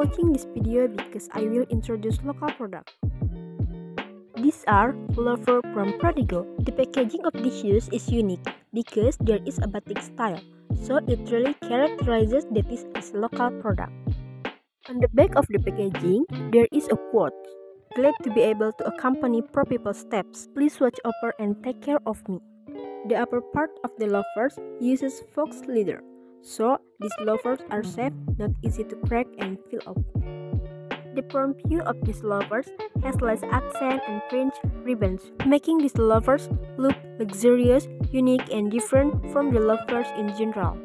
watching this video because I will introduce local product. These are loafer from Prodigo. The packaging of these shoes is unique because there is a batik style, so it really characterizes that this is local product. On the back of the packaging, there is a quote. Glad to be able to accompany pro people's steps. Please watch over and take care of me. The upper part of the loafers uses fox leather, so these loafers are safe, not easy to crack and fill up. The front view of these loafers has less accent and fringe ribbons, making these loafers look luxurious, unique, and different from the loafers in general.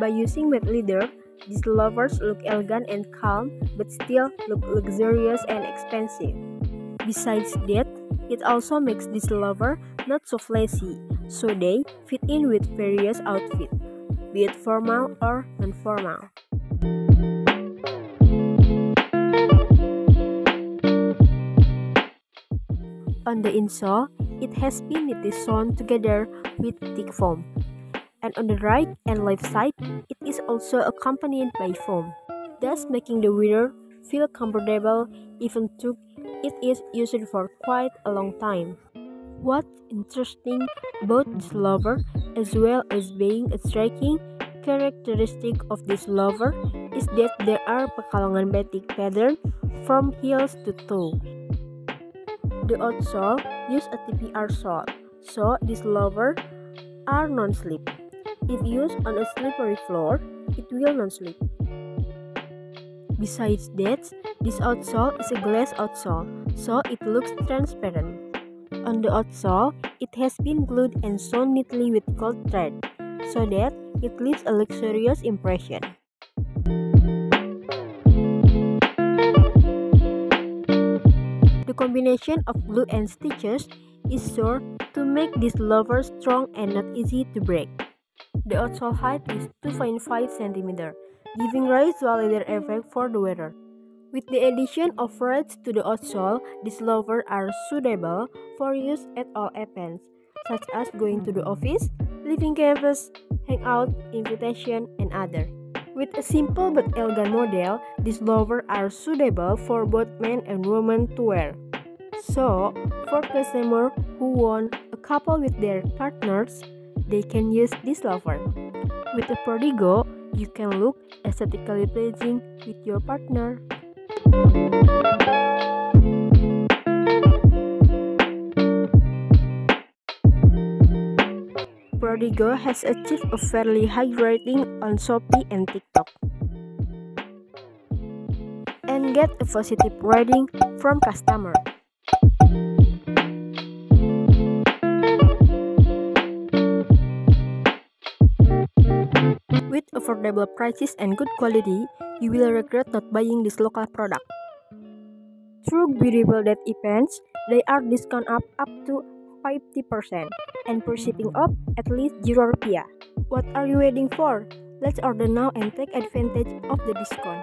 By using wet leather, these loafers look elegant and calm, but still look luxurious and expensive. Besides that, it also makes this loafer not so flashy, so they fit in with various outfits, be it formal or non-formal. On the insole, it has been sewn together with thick foam, and on the right and left side, it is also accompanied by foam, thus making the wearer feel comfortable even though it is used for quite a long time. What's interesting about this loafer, as well as being a striking characteristic of this loafer, is that there are Pekalongan batik pattern from heels to toe. The outsole use a TPR sole, so this loafer are non-slip. If used on a slippery floor, it will non-slip. Besides that, this outsole is a glass outsole, so it looks transparent. On the outsole, it has been glued and sewn neatly with gold thread, so that it leaves a luxurious impression. The combination of glue and stitches is sure to make this loafer strong and not easy to break. The outsole height is 2.5 cm, giving rise to a leather effect for the wearer. With the addition of threads to the outsole, these loafers are suitable for use at all events, such as going to the office, leaving campus, hangout, invitation, and other. With a simple but elegant model, these loafers are suitable for both men and women to wear. So, for customers who want a couple with their partners, they can use this loafer. With a Prodigo, you can look aesthetically pleasing with your partner. Prodigo has achieved a fairly high rating on Shopee and TikTok. And get a positive rating from customers. Affordable prices and good quality, you will regret not buying this local product. Through beautiful that events, they are discount up up to 50% and for shipping up at least 0 rupiah. What are you waiting for? Let's order now and take advantage of the discount.